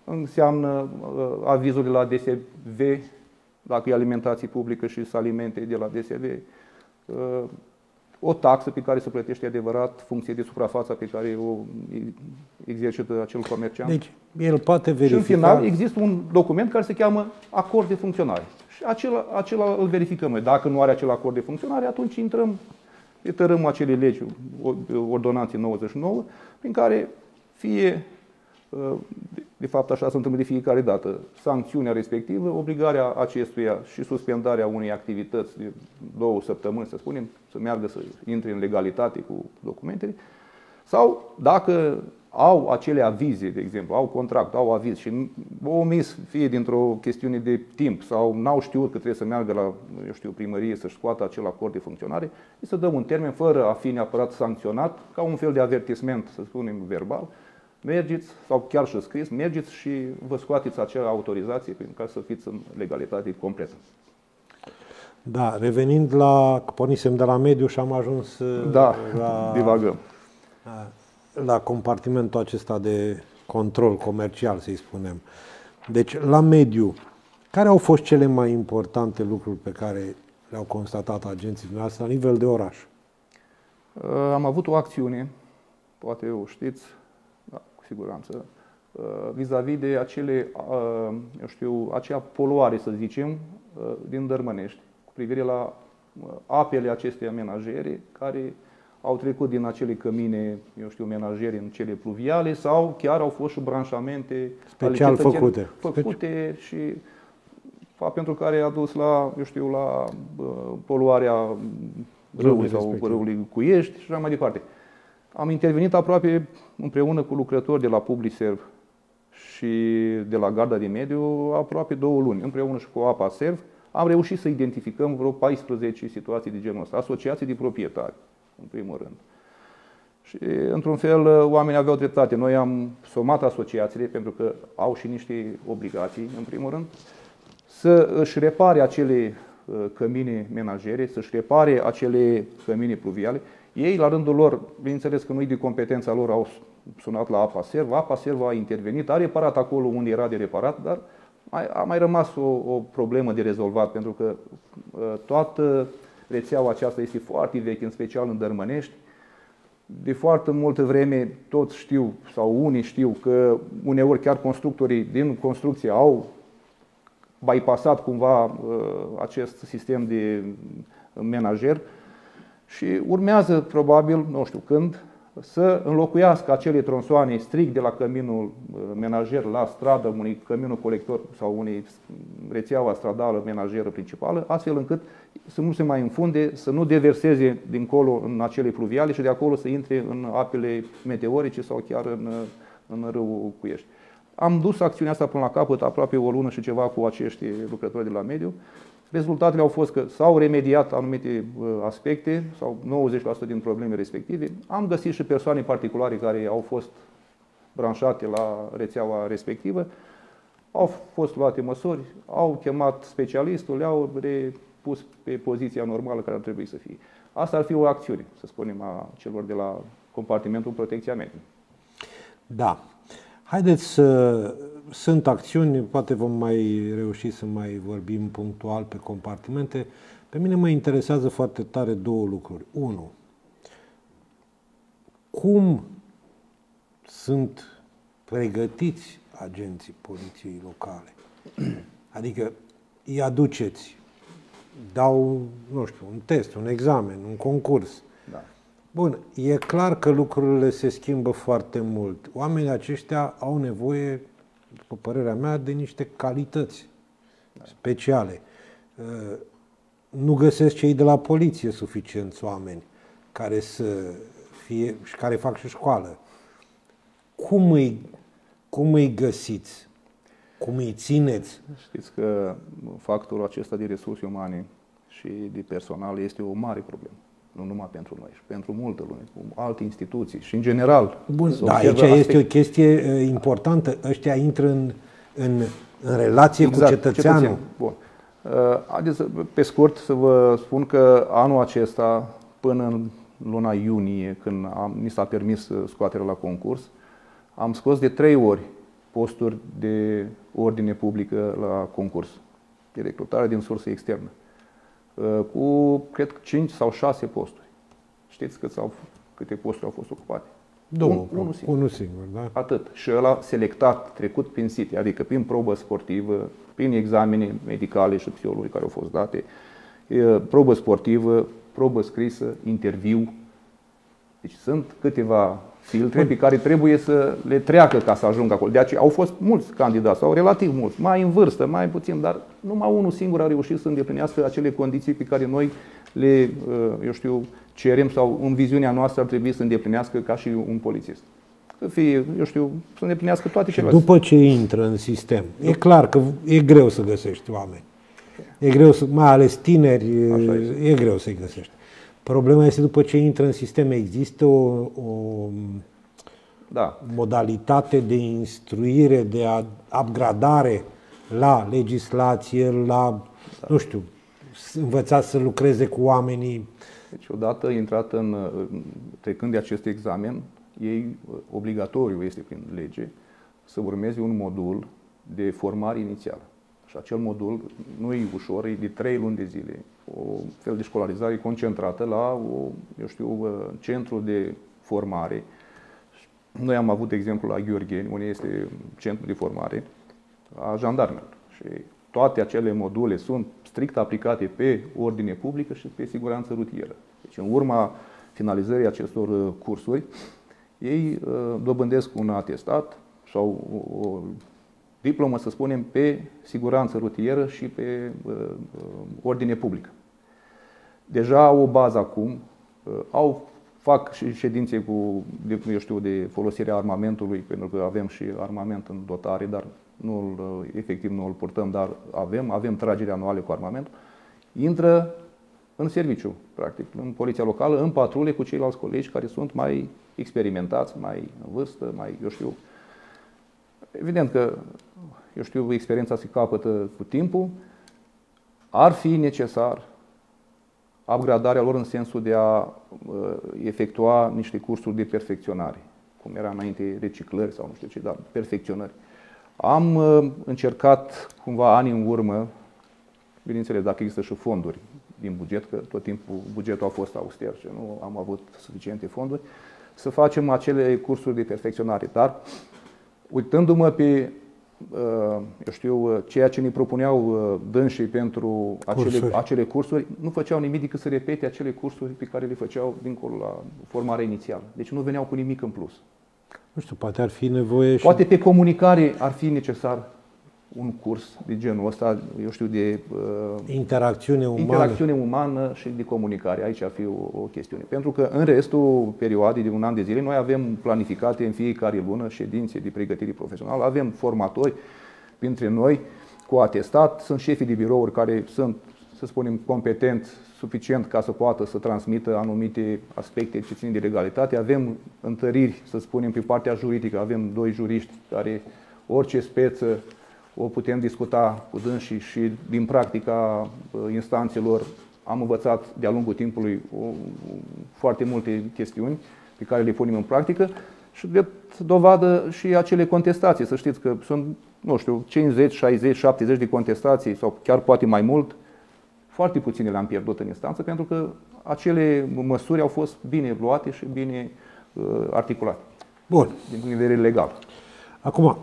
înseamnă uh, avizul de la DSV, dacă e alimentație publică și alimente de la DSV, uh, o taxă pe care se plătește adevărat, funcție de suprafața pe care o exercită acel comerciant. Deci, el poate verifica... Și în final există un document care se cheamă acord de funcționare. Și acela, acela îl verificăm noi. Dacă nu are acel acord de funcționare, atunci intrăm, tărâm acele legi, ordonanțe 99, prin care fie de fapt așa se întâmplă de fiecare dată, sancțiunea respectivă, obligarea acestuia și suspendarea unei activități de două săptămâni, să spunem, să meargă să intre în legalitate cu documentele, sau dacă au acele avize, de exemplu, au contract, au aviz și o omis fie dintr-o chestiune de timp sau n-au știut că trebuie să meargă la, eu știu, primărie să-și scoată acel acord de funcționare, îi să dăm un termen fără a fi neapărat sancționat, ca un fel de avertisment, să spunem, verbal, mergeți, sau chiar și scris, mergeți și vă scoateți acea autorizație pentru ca să fiți în legalitate completă. Da, revenind la, pornisem de la mediu și am ajuns da, la, divagăm. La compartimentul acesta de control comercial, să-i spunem. Deci, la mediu, care au fost cele mai importante lucruri pe care le-au constatat agenții dumneavoastră la nivel de oraș? Am avut o acțiune, poate o știți, siguranță, uh, vis-a-vis -vis de acele, uh, eu știu, acea poluare, să zicem, uh, din Dărmănești, cu privire la apele acestei menajere care au trecut din acele cămine, eu știu, menajere în cele pluviale sau chiar au fost și branșamente special făcute. făcute și fapt pentru care a dus la, eu știu, la poluarea râului sau râului Cuiești și așa mai departe. Am intervenit aproape împreună cu lucrători de la Publiserv și de la Garda de Mediu aproape două luni, împreună și cu APA Serv, am reușit să identificăm vreo 14 situații de genul ăsta, asociații de proprietari, în primul rând. Și, într-un fel, oamenii aveau dreptate. Noi am somat asociațiile, pentru că au și niște obligații, în primul rând, să își repare acele uh, cămine menajere, să-și repare acele cămine pluviale ei, la rândul lor, bineînțeles că nu-i de competența lor, au sunat la Apa Serv. Apa Serv a intervenit, a reparat acolo unde era de reparat, dar a mai rămas o, o problemă de rezolvat, pentru că ă, toată rețeaua aceasta este foarte veche, în special în Dărmănești. De foarte multă vreme toți știu, sau unii știu, că uneori chiar constructorii din construcție au bypassat cumva ă, acest sistem de menajer și urmează, probabil, nu știu când, să înlocuiască acele tronsoane strict de la căminul uh, menajer la stradă, unui căminul colector sau unei rețeaua stradală menajeră principală, astfel încât să nu se mai înfunde, să nu deverseze dincolo în acele pluviale și de acolo să intre în apele meteorice sau chiar în, uh, în râul Cuiești. Am dus acțiunea asta până la capăt, aproape o lună și ceva cu acești lucrători de la mediu Rezultatele au fost că s-au remediat anumite uh, aspecte sau 90% din probleme respective. Am găsit și persoane particulare care au fost branșate la rețeaua respectivă, au fost luate măsuri, au chemat specialistul, le-au repus pe poziția normală care ar trebui să fie. Asta ar fi o acțiune, să spunem, a celor de la compartimentul protecția mediului. Da. Haideți să sunt acțiuni, poate vom mai reuși să mai vorbim punctual pe compartimente. Pe mine mă interesează foarte tare două lucruri. Unu, cum sunt pregătiți agenții poliției locale? Adică îi aduceți, dau, nu știu, un test, un examen, un concurs. Da. Bun, e clar că lucrurile se schimbă foarte mult. Oamenii aceștia au nevoie după părerea mea, de niște calități speciale. Uh, nu găsesc cei de la poliție suficienți oameni care să fie și care fac și școală. Cum îi, cum îi găsiți? Cum îi țineți? Știți că factorul acesta de resurse umane și de personal este o mare problemă nu numai pentru noi, și pentru multă lume, cu alte instituții și în general. Bun, da, aici aspect... este o chestie uh, importantă. Ăștia intră în, în, în relație exact, cu cetățeanul. Cetățean. Bun. Uh, haideți, pe scurt, să vă spun că anul acesta, până în luna iunie, când am, mi s-a permis scoaterea la concurs, am scos de trei ori posturi de ordine publică la concurs, de recrutare din sursă externă. Uh, cu, cred că, 5 sau 6 posturi. Știți cât sau, câte posturi au fost ocupate? Două, Un, unul singur. Unul singur, da. Atât. Și ăla selectat, trecut prin site, adică prin probă sportivă, prin examene medicale și psihologice care au fost date, probă sportivă, probă scrisă, interviu. Deci sunt câteva filtre pe care trebuie să le treacă ca să ajungă acolo. De aceea au fost mulți candidați, sau relativ mulți, mai în vârstă, mai puțin, dar numai unul singur a reușit să îndeplinească acele condiții pe care noi le, uh, eu știu, cerem sau în viziunea noastră ar trebui să îndeplinească ca și un polițist. Să fie, eu știu, să îndeplinească toate cele După ce intră în sistem, e clar că e greu să găsești oameni. E greu, să, mai ales tineri, e, e greu să-i găsești. Problema este după ce intră în sistem, există o, o da. modalitate de instruire, de upgradare la legislație, la, da. nu știu, învăța să lucreze cu oamenii. Deci odată intrat în, trecând de acest examen, ei obligatoriu este prin lege să urmeze un modul de formare inițială. Și acel modul nu e ușor, e de trei luni de zile. O fel de școlarizare concentrată la, o, eu știu, centru de formare. Noi am avut, de exemplu, la Gheorgheni, unde este centru de formare a jandarmelor. Și toate acele module sunt strict aplicate pe ordine publică și pe siguranță rutieră. Deci, în urma finalizării acestor uh, cursuri, ei uh, dobândesc un atestat sau o diplomă, să spunem, pe siguranță rutieră și pe uh, ordine publică. Deja au o bază acum, au fac și ședințe cu, de, eu știu, de folosirea armamentului, pentru că avem și armament în dotare, dar nu efectiv nu îl purtăm, dar avem, avem tragere anuale cu armament, intră în serviciu, practic, în poliția locală, în patrule cu ceilalți colegi care sunt mai experimentați, mai în vârstă, mai, eu știu. Evident că, eu știu, experiența se capătă cu timpul. Ar fi necesar upgradarea lor în sensul de a uh, efectua niște cursuri de perfecționare, cum era înainte reciclări sau nu știu ce, dar perfecționări. Am uh, încercat cumva ani în urmă, bineînțeles, dacă există și fonduri din buget, că tot timpul bugetul a fost auster și nu am avut suficiente fonduri, să facem acele cursuri de perfecționare. Dar, uitându-mă pe, uh, eu știu, ceea ce ne propuneau dânsii pentru acele cursuri. acele cursuri, nu făceau nimic decât să repete acele cursuri pe care le făceau dincolo la formarea inițială. Deci nu veneau cu nimic în plus. Nu știu, poate ar fi nevoie și... Poate pe comunicare ar fi necesar un curs de genul ăsta, eu știu, de uh, interacțiune umană. interacțiune umană și de comunicare. Aici ar fi o, o chestiune. Pentru că în restul perioadei de un an de zile noi avem planificate în fiecare lună ședințe de pregătire profesională, avem formatori printre noi cu atestat, sunt șefii de birouri care sunt, să spunem, competenți suficient ca să poată să transmită anumite aspecte ce țin de legalitate. Avem întăriri, să spunem, pe partea juridică, avem doi juriști care orice speță o putem discuta cu dânsii și din practica uh, instanțelor am învățat de-a lungul timpului o, foarte multe chestiuni pe care le punem în practică și de dovadă și acele contestații. Să știți că sunt, nu știu, 50, 60, 70 de contestații sau chiar poate mai mult foarte puține le-am pierdut în instanță pentru că acele măsuri au fost bine luate și bine uh, articulate. Bun. Din punct de vedere legal. Acum,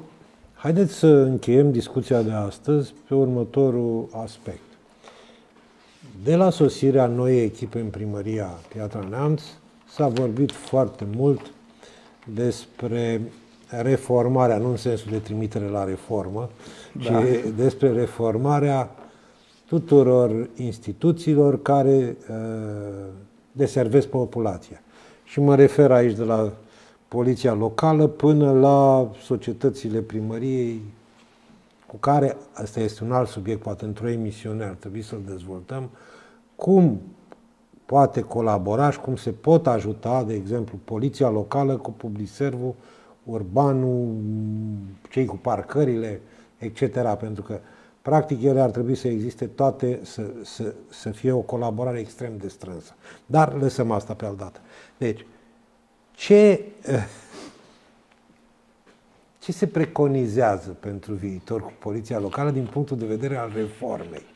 haideți să încheiem discuția de astăzi pe următorul aspect. De la sosirea noii echipe în primăria Piatra Neamț s-a vorbit foarte mult despre reformarea, nu în sensul de trimitere la reformă, da. ci despre reformarea tuturor instituțiilor care uh, deservesc populația. Și mă refer aici de la poliția locală până la societățile primăriei, cu care, asta este un alt subiect, poate într-o emisiune ar trebui să-l dezvoltăm, cum poate colabora și cum se pot ajuta, de exemplu, poliția locală cu publiservul, urbanul, cei cu parcările, etc. Pentru că Practic, ele ar trebui să existe toate, să, să, să fie o colaborare extrem de strânsă. Dar lăsăm asta pe altă dată. Deci, ce, ce se preconizează pentru viitor cu poliția locală din punctul de vedere al reformei?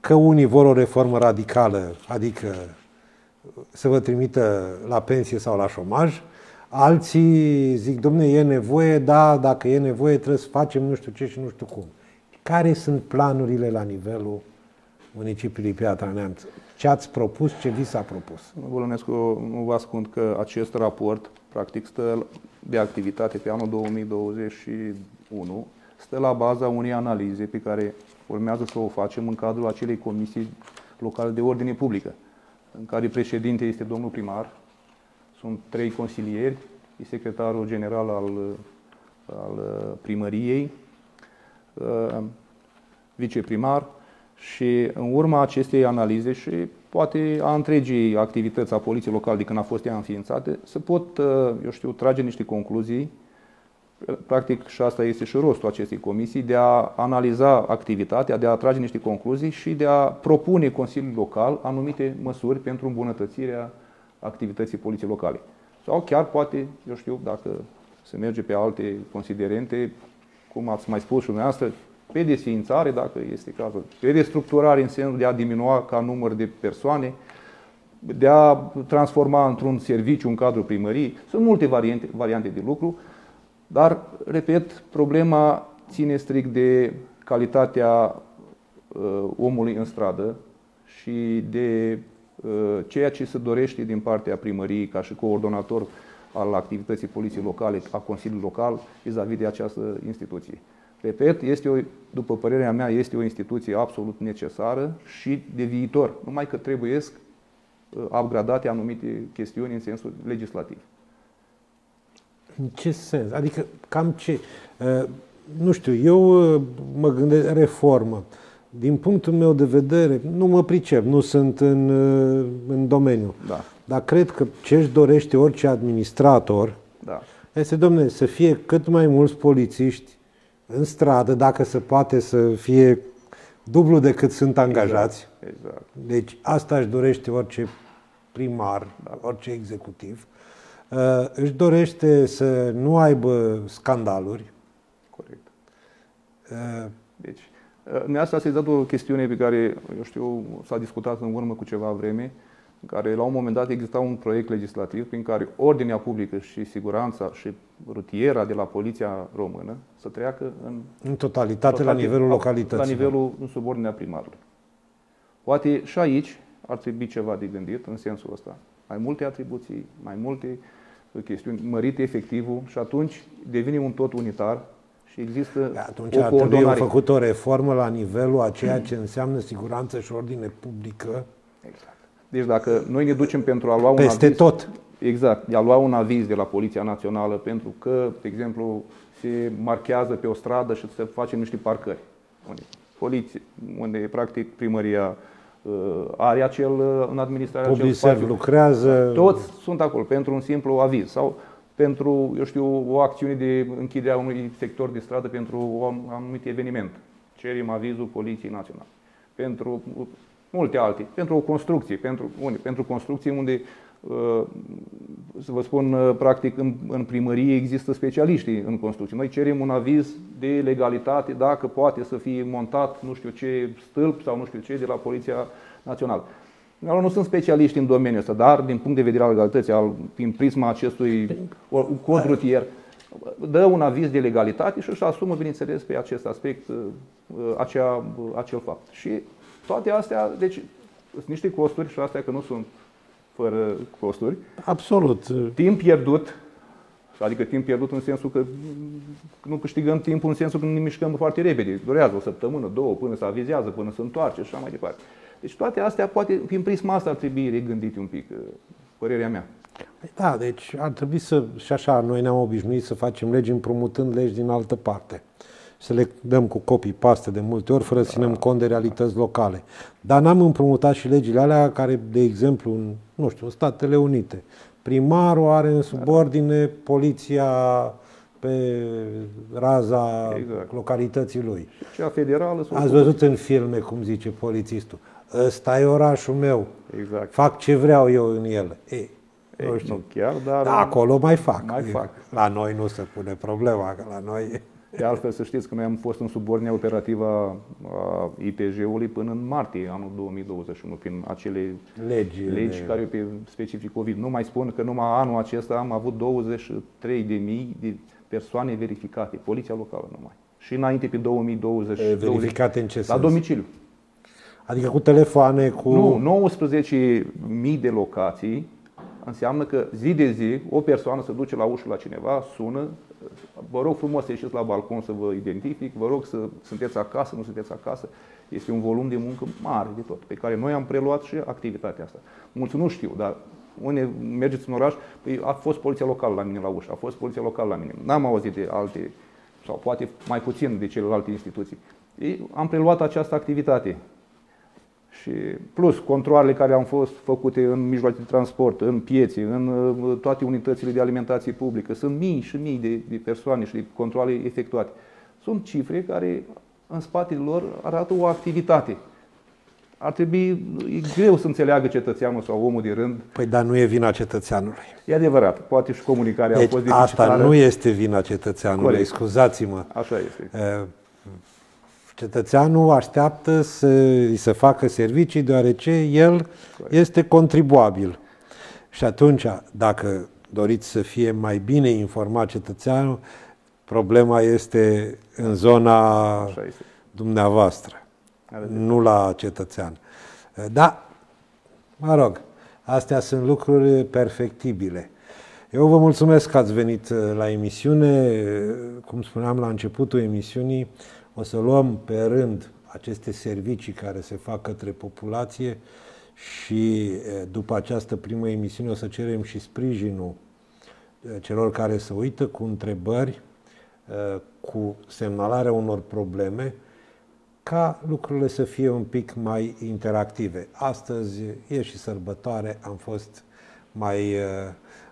Că unii vor o reformă radicală, adică să vă trimită la pensie sau la șomaj, Alții zic, domne, e nevoie, da, dacă e nevoie trebuie să facem nu știu ce și nu știu cum. Care sunt planurile la nivelul municipiului Piatra Neamț? Ce ați propus, ce vi s-a propus. Vălănescu, nu vă ascund că acest raport, practic, stă de activitate pe anul 2021, stă la baza unei analize pe care urmează să o facem în cadrul acelei comisii locale de ordine publică, în care președinte este domnul primar, sunt trei consilieri, e secretarul general al, al primăriei, uh, viceprimar și în urma acestei analize și poate a întregii activități a poliției locale de când a fost ea înființată, se pot, uh, eu știu, trage niște concluzii practic și asta este și rostul acestei comisii, de a analiza activitatea, de a trage niște concluzii și de a propune Consiliului Local anumite măsuri pentru îmbunătățirea activității poliției locale. Sau chiar poate, eu știu, dacă se merge pe alte considerente, cum ați mai spus și dumneavoastră, pe desființare, dacă este cazul, pe restructurare în sensul de a diminua ca număr de persoane, de a transforma într-un serviciu în cadrul primăriei. Sunt multe variante, variante de lucru, dar, repet, problema ține strict de calitatea uh, omului în stradă și de uh, ceea ce se dorește din partea primăriei ca și coordonator al activității poliției locale, a Consiliului Local, vis-a-vis de această instituție. Repet, este o, după părerea mea, este o instituție absolut necesară și de viitor, numai că trebuiesc uh, upgradate anumite chestiuni în sensul legislativ. În ce sens? Adică cam ce? Uh, nu știu, eu uh, mă gândesc reformă. Din punctul meu de vedere, nu mă pricep, nu sunt în, în domeniu. Da. Dar cred că ce își dorește orice administrator da. este, domne, să fie cât mai mulți polițiști în stradă, dacă se poate să fie dublu decât sunt angajați. Exact. exact. Deci asta își dorește orice primar, da. orice executiv. Uh, își dorește să nu aibă scandaluri. Corect. Uh, deci, uh, asta să-i dat o chestiune pe care, eu știu, s-a discutat în urmă cu ceva vreme, în care la un moment dat exista un proiect legislativ prin care ordinea publică și siguranța și rutiera de la Poliția Română să treacă în, în totalitate, totalitate la nivelul localității. La nivelul în subordinea primarului. Poate și aici ar trebui ceva de gândit în sensul ăsta. Mai multe atribuții, mai multe chestiuni, mărite efectivul și atunci devine un tot unitar și există atunci o ar trebui făcut o reformă la nivelul a ceea ce înseamnă siguranță și ordine publică. Exact. Deci dacă noi ne ducem pentru a lua un Peste aviz, tot. Exact, de a lua un aviz de la Poliția Națională pentru că, de exemplu, se marchează pe o stradă și se face niște parcări. Unde, poliție, unde practic primăria uh, are acel uh, în administrare acel spațiu. lucrează. Toți sunt acolo pentru un simplu aviz sau pentru, eu știu, o acțiune de închidere a unui sector de stradă pentru un anumit eveniment. Cerem avizul Poliției Naționale. Pentru multe alte, pentru o construcție, pentru, unde, pentru construcții unde, uh, să vă spun, uh, practic, în, în primărie există specialiști în construcții. Noi cerem un aviz de legalitate dacă poate să fie montat nu știu ce stâlp sau nu știu ce de la Poliția Națională. Nu sunt specialiști în domeniul ăsta, dar din punct de vedere al legalității, al, prin prisma acestui cod rutier, dă un aviz de legalitate și își asumă, bineînțeles, pe acest aspect uh, acea, acel fapt. Și toate astea, deci, sunt niște costuri și astea că nu sunt fără costuri. Absolut. Timp pierdut, adică timp pierdut în sensul că nu câștigăm timpul în sensul că ne mișcăm foarte repede. Durează o săptămână, două, până se avizează, până se întoarce și așa mai departe. Deci toate astea, poate, prin prisma asta ar trebui regândite un pic, părerea mea. Da, deci ar trebui să, și așa, noi ne-am obișnuit să facem legi împrumutând legi din altă parte să le dăm cu copii paste de multe ori, fără să ținem cont de realități locale. Dar n-am împrumutat și legile alea care, de exemplu, în, nu știu, în Statele Unite, primarul are în subordine poliția pe raza exact. localității lui. Cea federală. Ați văzut în filme cum zice polițistul. Ăsta e orașul meu. Exact. Fac ce vreau eu în el. Ei, nu, știu. nu chiar, dar... Da, acolo mai fac. Mai fac. La noi nu se pune problema, că la noi de altfel, să știți că noi am fost în subordinea operativă a IPJ-ului până în martie anul 2021, prin acele legi, legi care pe specific COVID. Nu mai spun că numai anul acesta am avut 23.000 de persoane verificate, poliția locală numai. Și înainte pe 2020. Verificate în ce La domiciliu. Adică cu telefoane, cu... Nu, 19.000 de locații înseamnă că zi de zi o persoană se duce la ușă la cineva, sună, vă rog frumos să ieșiți la balcon să vă identific, vă rog să sunteți acasă, nu sunteți acasă. Este un volum de muncă mare de tot, pe care noi am preluat și activitatea asta. Mulți nu știu, dar unde mergeți în oraș, păi a fost poliția locală la mine la ușă, a fost poliția locală la mine. N-am auzit de alte, sau poate mai puțin de celelalte instituții. Ei, am preluat această activitate. Și plus controlele care au fost făcute în mijloace de transport, în piețe, în uh, toate unitățile de alimentație publică. Sunt mii și mii de, de persoane și de controle efectuate. Sunt cifre care în spatele lor arată o activitate. Ar trebui, e greu să înțeleagă cetățeanul sau omul de rând. Păi dar nu e vina cetățeanului. E adevărat, poate și comunicarea deci, a fost deficitară. Asta nu este vina cetățeanului, Corect. scuzați-mă. Așa este. Cetățeanul așteaptă să îi se facă servicii deoarece el Corect. este contribuabil. Și atunci, dacă doriți să fie mai bine informat cetățeanul, problema este în zona este. dumneavoastră, nu la cetățean. Da, mă rog, astea sunt lucruri perfectibile. Eu vă mulțumesc că ați venit la emisiune. Cum spuneam la începutul emisiunii, o să luăm pe rând aceste servicii care se fac către populație și după această primă emisiune o să cerem și sprijinul celor care se uită cu întrebări, cu semnalarea unor probleme, ca lucrurile să fie un pic mai interactive. Astăzi e și sărbătoare, am fost mai,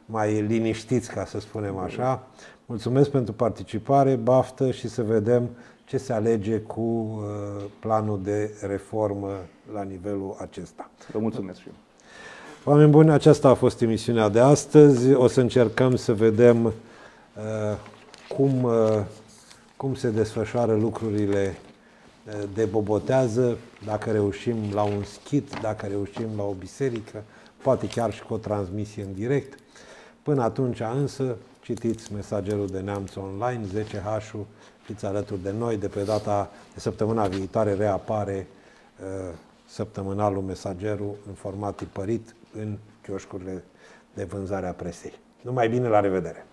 mai liniștiți, ca să spunem așa. Mulțumesc pentru participare, baftă și să vedem ce se alege cu uh, planul de reformă la nivelul acesta. Vă mulțumesc și eu. Oameni buni, aceasta a fost emisiunea de astăzi. O să încercăm să vedem uh, cum, uh, cum se desfășoară lucrurile uh, de bobotează, dacă reușim la un schit, dacă reușim la o biserică, poate chiar și cu o transmisie în direct. Până atunci însă, citiți mesagerul de neamț online, 10H-ul, fiți alături de noi. De pe data de săptămâna viitoare reapare uh, săptămânalul Mesagerul în format tipărit în chioșcurile de vânzare a presei. Numai bine, la revedere!